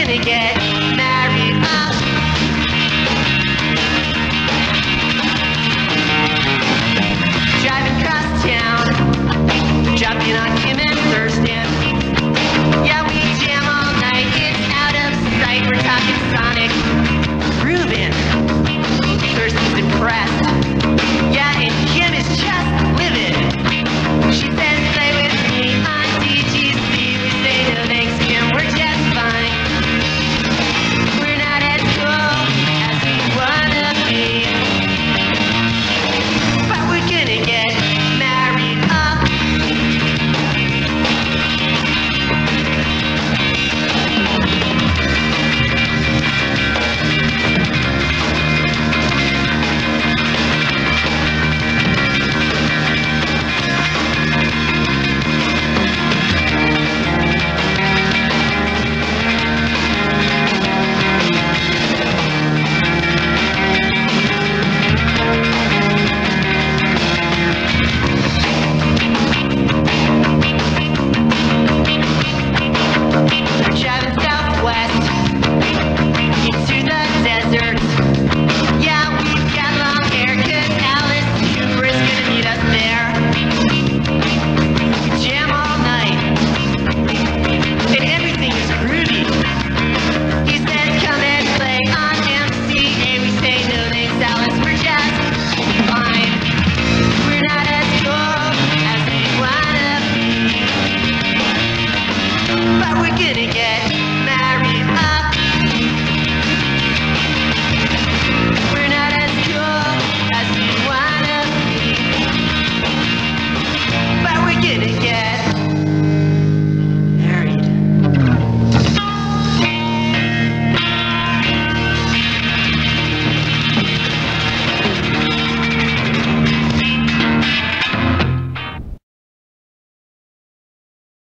gonna get married up. Driving across town, dropping on Kim and Thurston. Yeah, we jam all night, it's out of sight. We're talking Sonic, Ruben. Thurston's impressed.